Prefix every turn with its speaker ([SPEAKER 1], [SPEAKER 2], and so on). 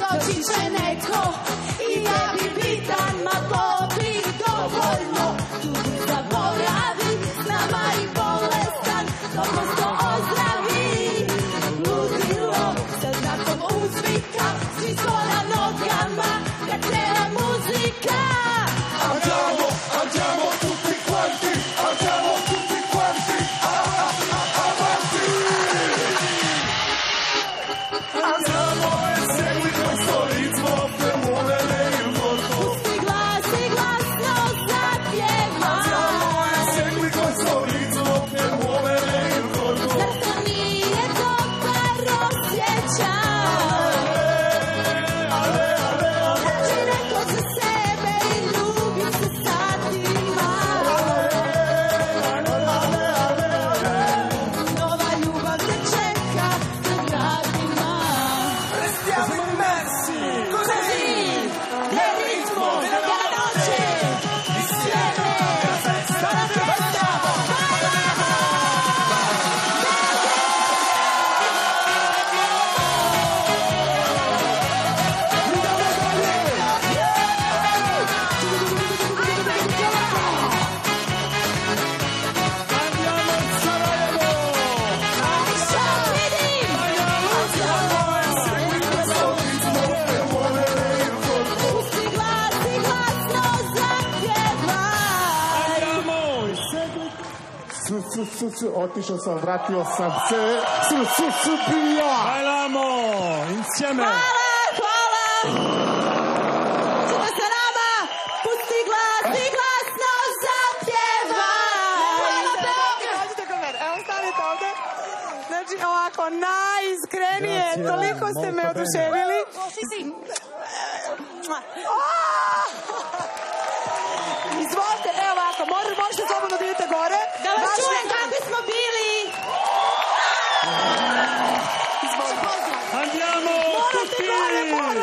[SPEAKER 1] ต่อสิ่ S,
[SPEAKER 2] s, s, s, otišao sam, vratio sam se. S, s, su, bio!
[SPEAKER 3] Hajlamo, Insieme!
[SPEAKER 1] Hvala, hvala! Čuva sa nama! Postigla, stigla, sno
[SPEAKER 4] zapjeva! Hvala, Beograd! Evo stavite. Znači, ovako, najiskrenije, toliko ste me oduševili. Oh! Hey!